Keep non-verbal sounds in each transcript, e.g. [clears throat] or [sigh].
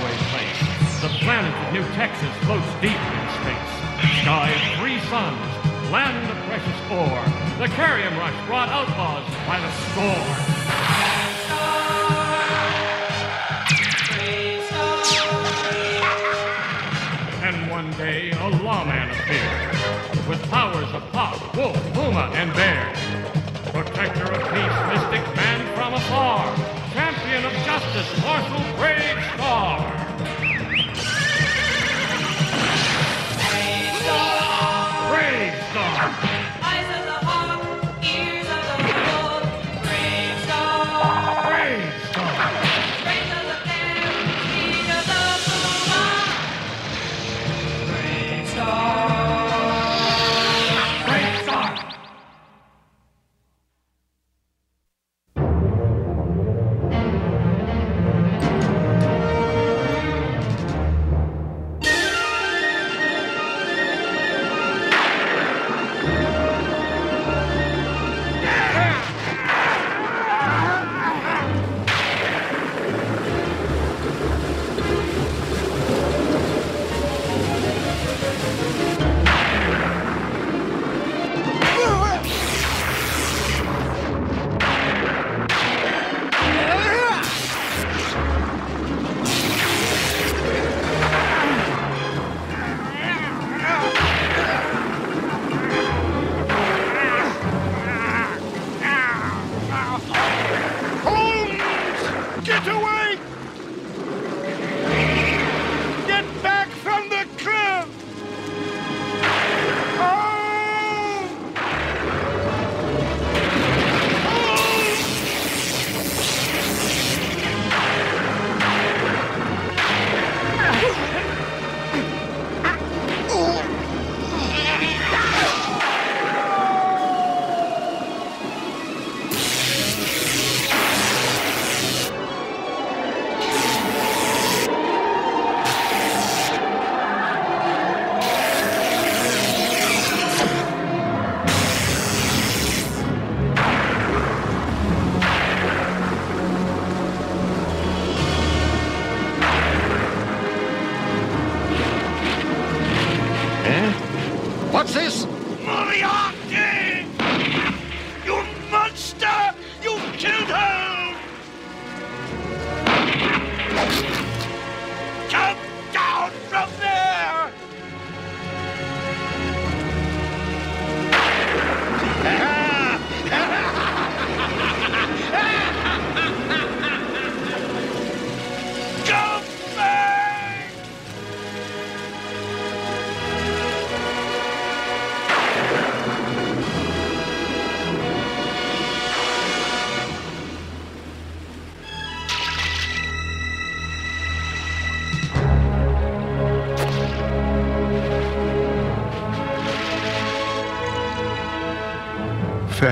faraway place, the planet of New Texas floats deep in space. Sky of three suns, land of precious ore. The Kerium Rush brought outlaws by the score. And one day, a lawman appeared with powers of hawk, wolf, puma, and bear. Protector of peace, mystic man from afar. Champion of justice, Marshal Brave Star.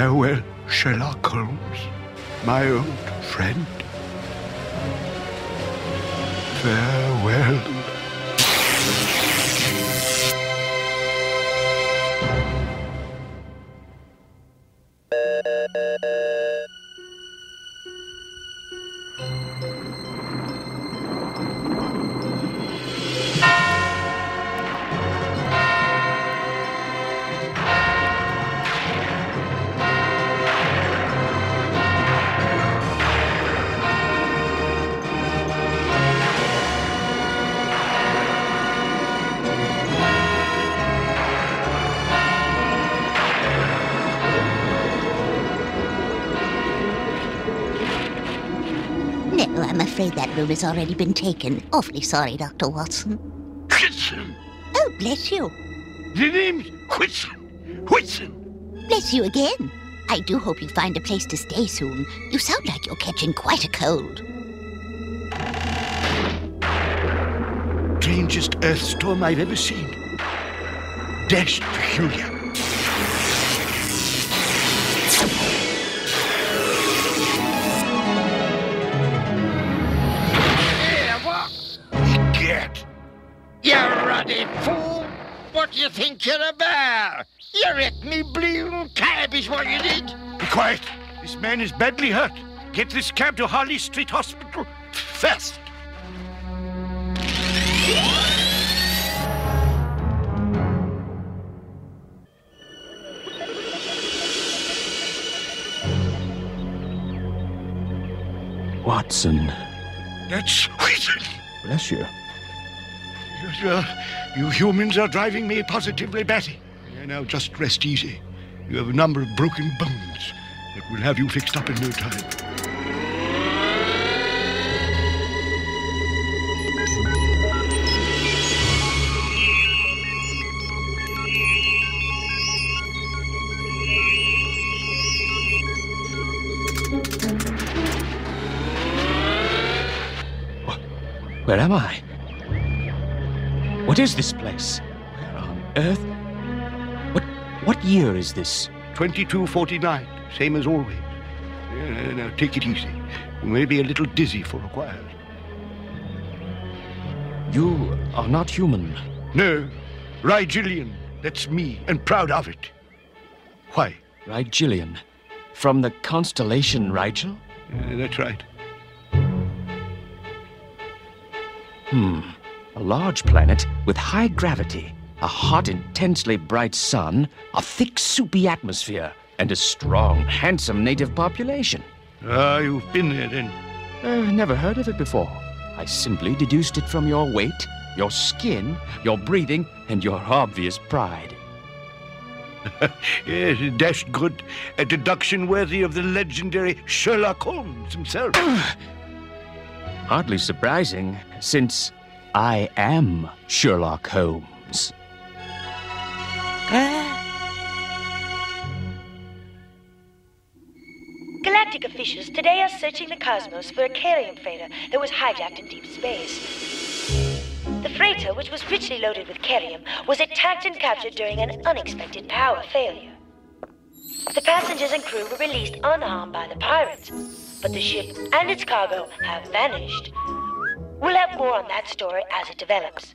Farewell, Sherlock Holmes, my old friend. Farewell. Afraid that room has already been taken. Awfully sorry, Dr. Watson. Whitson! Oh, bless you. The name's Whitson! Whitson! Bless you again. I do hope you find a place to stay soon. You sound like you're catching quite a cold. Strangest earth storm I've ever seen. Dashed peculiar. You think you're a bear? You wrecked me blue cab is what you did. Be quiet! This man is badly hurt. Get this cab to Harley Street Hospital fast. Watson. That's Whitson. Bless you. Yes, uh, you humans are driving me positively batty. Now just rest easy. You have a number of broken bones that will have you fixed up in no time. Where am I? What is this place? Where on earth? What what year is this? 2249, same as always. Now take it easy. You may be a little dizzy for a while. You are not human. No, Rigelian, that's me, and proud of it. Why? Rigelian. From the constellation Rigel? Uh, that's right. Hmm. A large planet with high gravity, a hot, intensely bright sun, a thick, soupy atmosphere, and a strong, handsome native population. Ah, you've been there then. Uh, never heard of it before. I simply deduced it from your weight, your skin, your breathing, and your obvious pride. [laughs] Yes, dashed good. A deduction worthy of the legendary Sherlock Holmes himself. [clears throat] Hardly surprising, since I am Sherlock Holmes. Galactic officials today are searching the cosmos for a Kerium freighter that was hijacked in deep space. The freighter, which was richly loaded with Kerium, was attacked and captured during an unexpected power failure. The passengers and crew were released unharmed by the pirates, but the ship and its cargo have vanished. We'll have more on that story as it develops.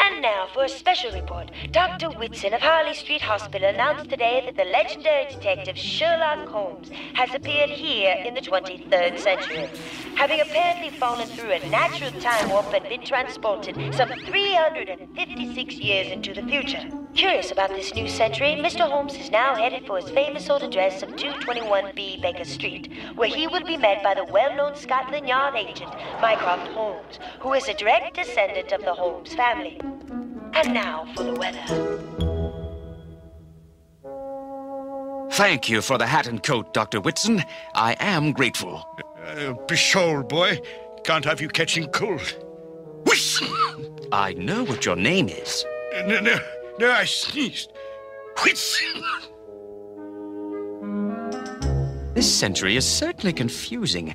And now for a special report. Dr. Whitson of Harley Street Hospital announced today that the legendary detective Sherlock Holmes has appeared here in the 23rd century, having apparently fallen through a natural time warp and been transported some 356 years into the future. Curious about this new century, Mr. Holmes is now headed for his famous old address of 221B Baker Street, where he will be met by the well-known Scotland Yard agent, Mycroft Holmes, who is a direct descendant of the Holmes family. And now for the weather. Thank you for the hat and coat, Dr. Whitson. I am grateful. Uh, be sure, boy. Can't have you catching cold. Whis! I know what your name is. No, no, no, I sneezed. This century is certainly confusing.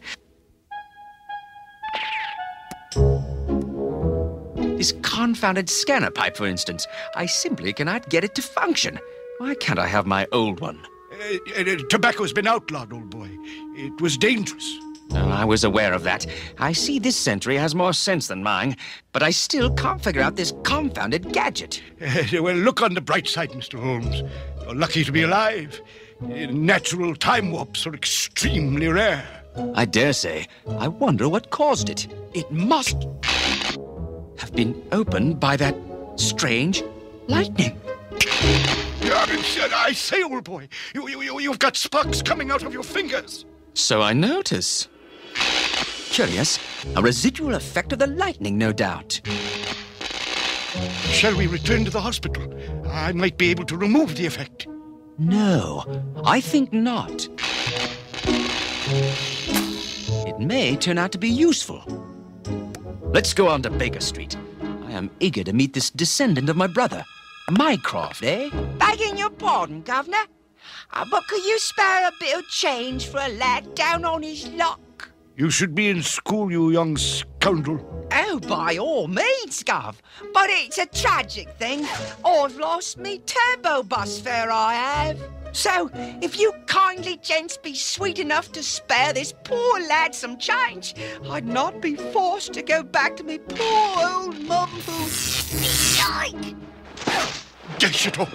This confounded scanner pipe, for instance. I simply cannot get it to function. Why can't I have my old one? Uh, uh, tobacco's been outlawed, old boy. It was dangerous. Well, I was aware of that. I see this century has more sense than mine, but I still can't figure out this confounded gadget. Uh, [laughs] well, look on the bright side, Mr. Holmes. You're lucky to be alive. Uh, natural time warps are extremely rare. I dare say. I wonder what caused it. It must have been opened by that strange lightning. I, mean, I say, old boy, you, you, you, you've got sparks coming out of your fingers. So I notice. Curious. A residual effect of the lightning, no doubt. Shall we return to the hospital? I might be able to remove the effect. No, I think not. It may turn out to be useful. Let's go on to Baker Street. I am eager to meet this descendant of my brother. Mycroft, eh? Begging your pardon, Governor. Uh, but could you spare a bit of change for a lad down on his luck? You should be in school, you young scoundrel. Oh, by all means, Gov. But it's a tragic thing. I've lost me turbo bus fare, I have. So, if you kindly gents be sweet enough to spare this poor lad some change, I'd not be forced to go back to me poor old mum who... Yike! Dash it all.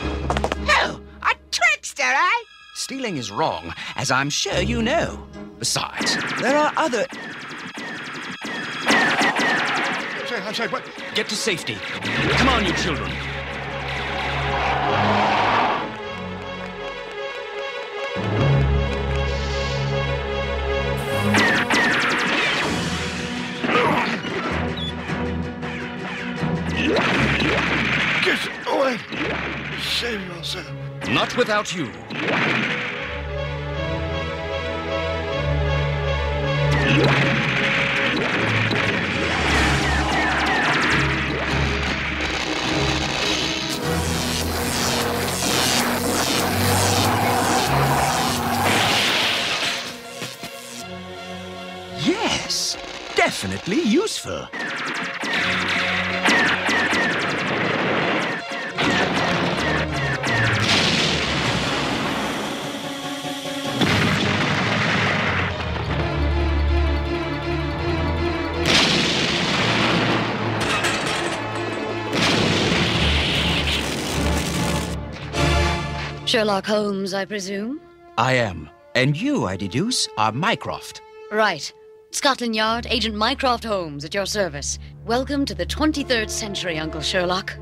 Oh, a trickster, eh? Stealing is wrong, as I'm sure you know. Besides, there are other. Say, I say, what? Get to safety. Come on, you children. Get away! Save yourself. Not without you. Yes, definitely useful. Sherlock Holmes, I presume? I am. And you, I deduce, are Mycroft. Right. Scotland Yard, Agent Mycroft Holmes at your service. Welcome to the 23rd century, Uncle Sherlock.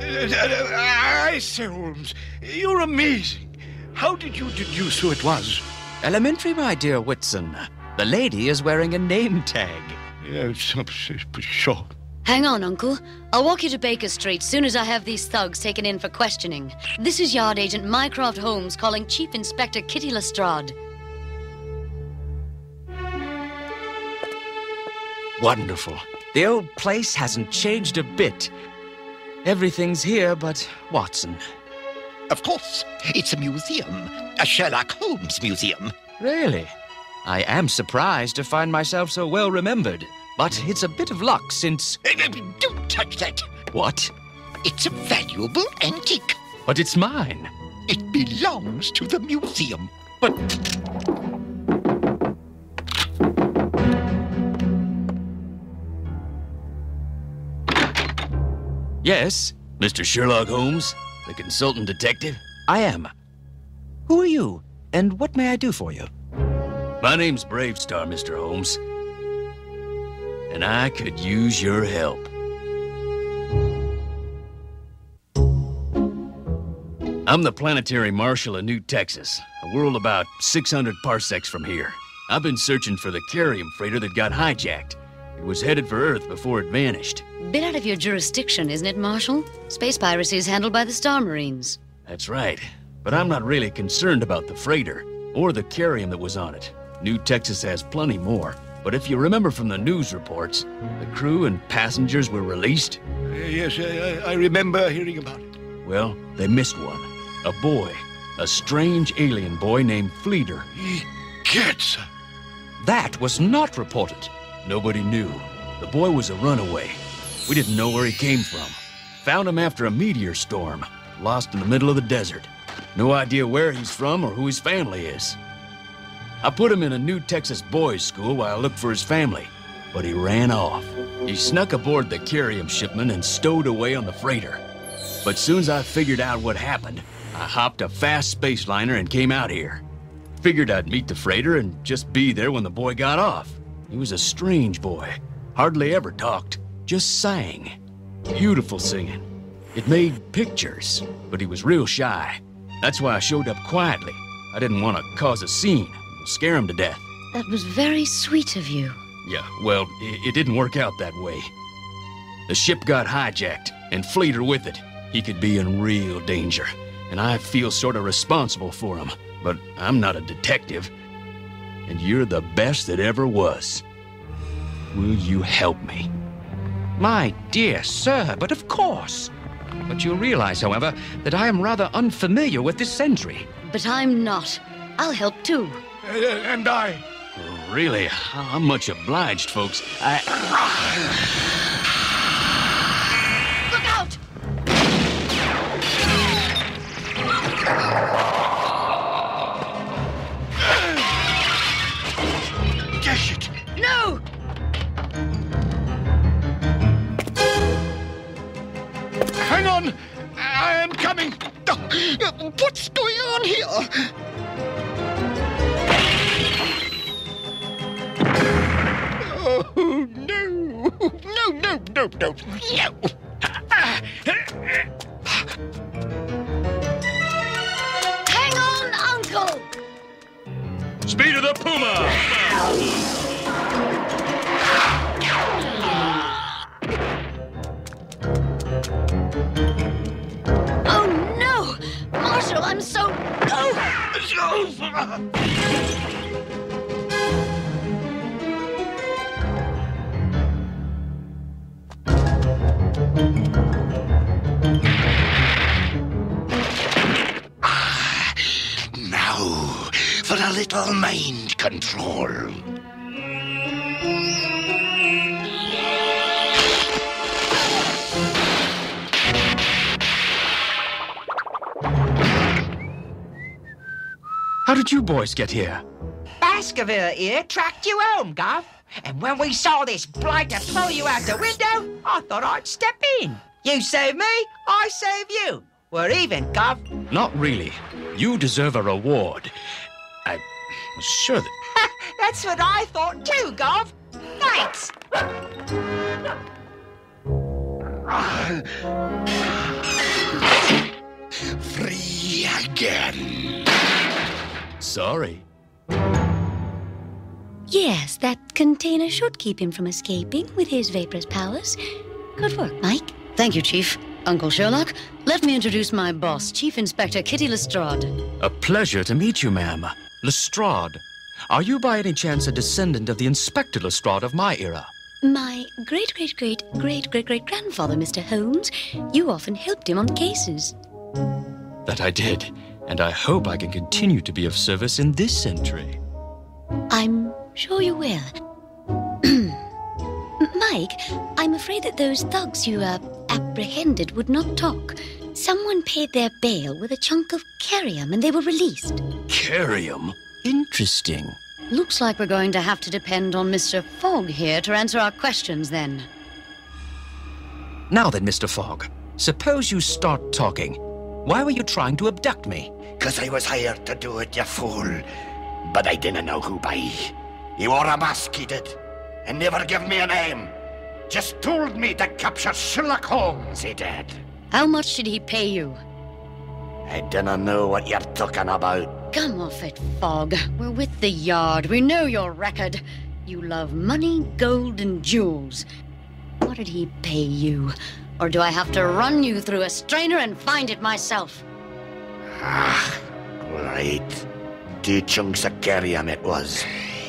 I say, Holmes, you're amazing. How did you deduce who it was? Elementary, my dear Whitson. The lady is wearing a name tag. Yes, uh, sure. Hang on, Uncle. I'll walk you to Baker Street soon as I have these thugs taken in for questioning. This is Yard Agent Mycroft Holmes calling Chief Inspector Kitty Lestrade. Wonderful. The old place hasn't changed a bit. Everything's here but Watson. Of course, it's a museum, a Sherlock Holmes museum. Really? I am surprised to find myself so well remembered. But it's a bit of luck since. Uh, uh, Don't touch that. What? It's a valuable antique. But it's mine. It belongs to the museum. But. Yes, Mr. Sherlock Holmes, the consultant detective? I am. Who are you, and what may I do for you? My name's Bravestarr, Mr. Holmes. And I could use your help. I'm the planetary marshal of New Texas, a world about 600 parsecs from here. I've been searching for the Kerium freighter that got hijacked. It was headed for Earth before it vanished. Bit out of your jurisdiction, isn't it, Marshal? Space piracy is handled by the Star Marines. That's right. But I'm not really concerned about the freighter, or the Kerium that was on it. New Texas has plenty more. But if you remember from the news reports, the crew and passengers were released. Uh, yes, I, I- remember hearing about it. Well, they missed one. A boy. A strange alien boy named Fleeter. He gets. That was not reported. Nobody knew. The boy was a runaway. We didn't know where he came from. Found him after a meteor storm, lost in the middle of the desert. No idea where he's from or who his family is. I put him in a new Texas boys' school while I looked for his family, but he ran off. He snuck aboard the Kerium shipment and stowed away on the freighter. But soon as I figured out what happened, I hopped a fast space liner and came out here. Figured I'd meet the freighter and just be there when the boy got off. He was a strange boy. Hardly ever talked, just sang. Beautiful singing. It made pictures, but he was real shy. That's why I showed up quietly. I didn't want to cause a scene, scare him to death. That was very sweet of you. Yeah, well, it, it didn't work out that way. The ship got hijacked, and Fleeter with it. He could be in real danger, and I feel sort of responsible for him. But I'm not a detective, and you're the best that ever was. Will you help me? My dear sir, but of course. But you'll realize, however, that I am rather unfamiliar with this century. But I'm not. I'll help too. Uh, and I. Really, I'm much obliged, folks. I. control. How did you boys get here? Baskerville here tracked you home, Gov. And when we saw this blighter throw you out the window, I thought I'd step in. You save me, I save you. We're even, Gov. Not really. You deserve a reward. I was sure that. [laughs] That's what I thought too, Gov. Thanks. Free again. Sorry. Yes, that container should keep him from escaping with his vaporous powers. Good work, Mike. Thank you, Chief. Uncle Sherlock, let me introduce my boss, Chief Inspector Kitty Lestrade. A pleasure to meet you, ma'am. Lestrade. Are you by any chance a descendant of the Inspector Lestrade of my era? My great great great great great great grandfather, Mr. Holmes. You often helped him on cases. That I did, and I hope I can continue to be of service in this century. I'm sure you will. [clears throat] Mike, I'm afraid that those thugs you uh, apprehended would not talk. Someone paid their bail with a chunk of kerium and they were released. Kerium? Interesting. Looks like we're going to have to depend on Mr. Fogg here to answer our questions then. Now then, Mr. Fogg, suppose you start talking. Why were you trying to abduct me? Because I was hired to do it, you fool. But I didn't know who by. He wore a mask, he did. And never gave me a name. Just told me to capture Sherlock Holmes, he did. How much did he pay you? I dinna know what you're talking about. Come off it, Fog. We're with the Yard. We know your record. You love money, gold, and jewels. What did he pay you? Or do I have to run you through a strainer and find it myself? Ah, great. Two chunks of kerium it was.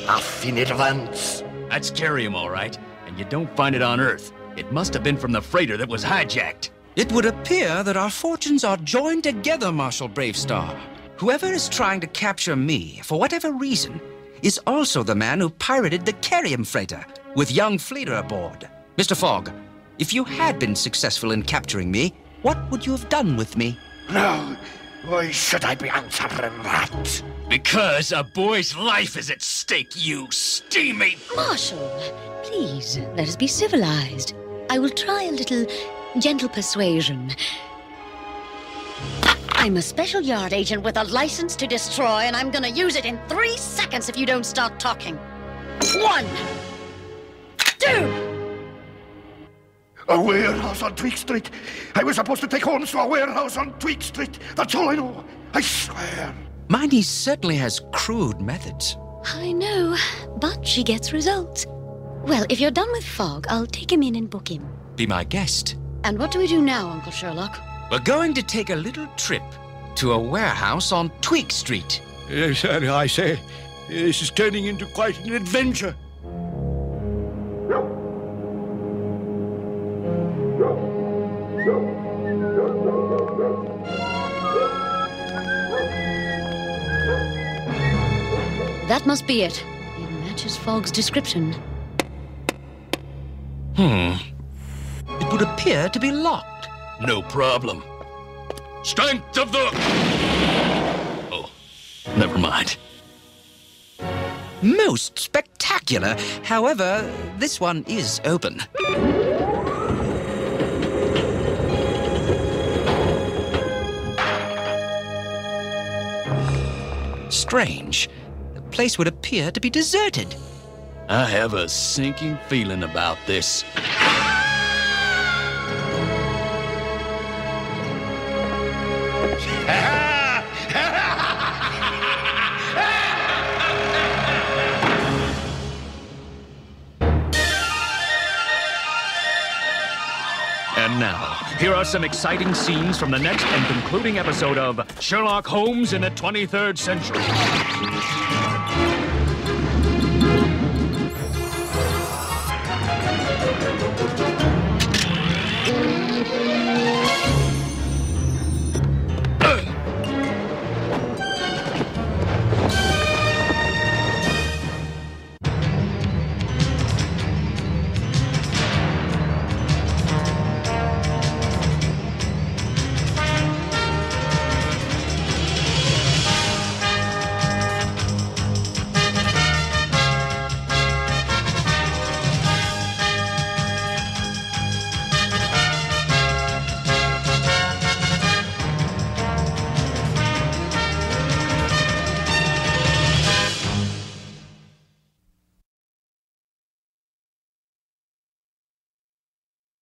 Half in advance. That's kerium, all right. And you don't find it on Earth. It must have been from the freighter that was hijacked. It would appear that our fortunes are joined together, Marshal Bravestarr. Whoever is trying to capture me, for whatever reason, is also the man who pirated the kerium freighter with young Fleeter aboard. Mr. Fogg, if you had been successful in capturing me, what would you have done with me? No, why should I be answering that? Because a boy's life is at stake, you steamy. Marshal, please, let us be civilized. I will try a little gentle persuasion. I'm a special yard agent with a license to destroy, and I'm gonna use it in three seconds if you don't start talking. One, two. A warehouse on Tweak Street. I was supposed to take Holmes to a warehouse on Tweak Street. That's all I know. I swear. Mindy certainly has crude methods. I know, but she gets results. Well, if you're done with Fogg, I'll take him in and book him. Be my guest. And what do we do now, Uncle Sherlock? We're going to take a little trip to a warehouse on Tweak Street. Yes, sir, I say. This is turning into quite an adventure. That must be it. It matches Fogg's description. Hmm. Would appear to be locked. No problem. Strength of the. Oh, never mind. Most spectacular. However, this one is open. strange. The place would appear to be deserted. I have a sinking feeling about this. Here are some exciting scenes from the next and concluding episode of Sherlock Holmes in the 23rd Century.